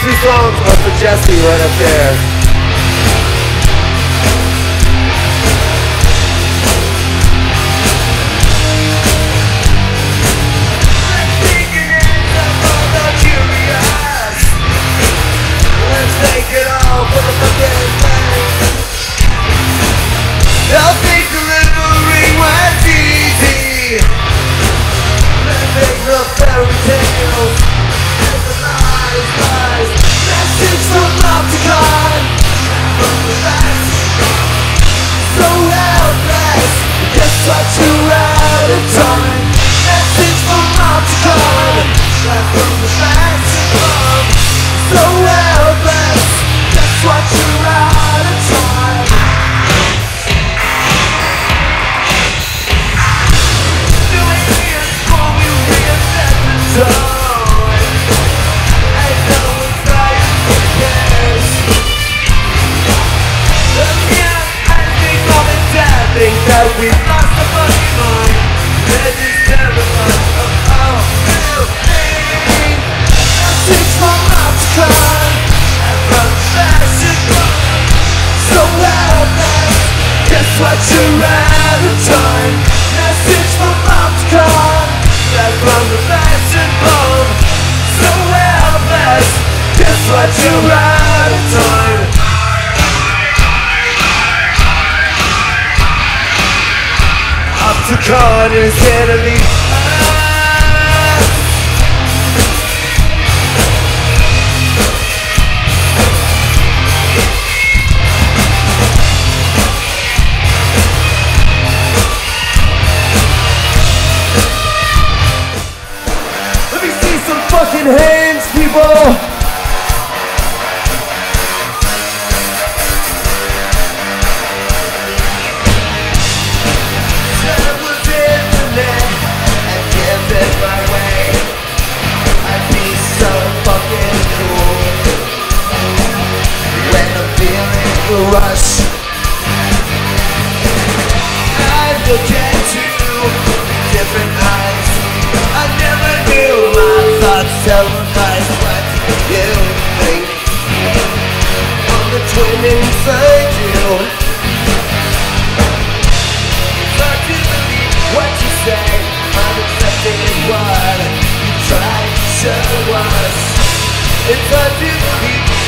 Two songs are for Jesse right up there. card instead of rush. I look at you with different eyes. I never knew my thoughts tell televised what you think? Of the twin inside you. It's hard to believe what you say I'm accepting what you try to show us. It's hard to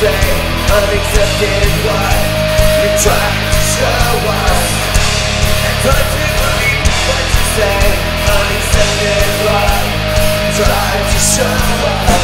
say unaccepted why you try to show us And believe what you say unaccepted why try to show us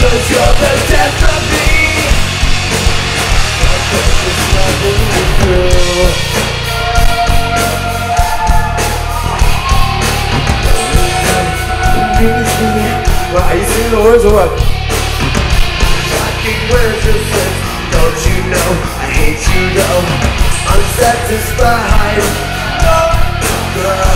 Cause you're the death of me Precious? Shocking words of sense. Don't you know I hate you though? Unsatisfied. Girl.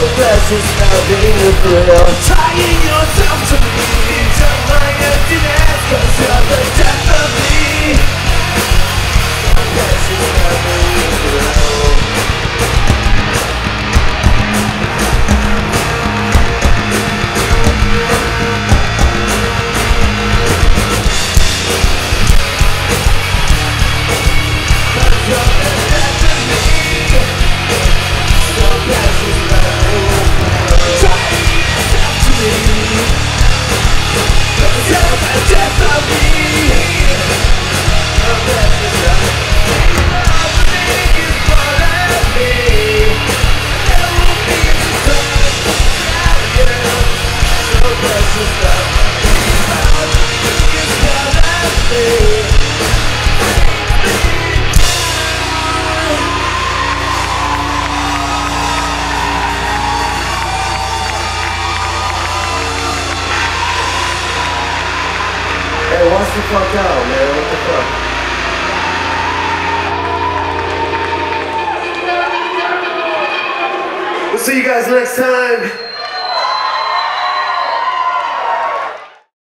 So precious now being a thrill. Tying yourself to me guys next time.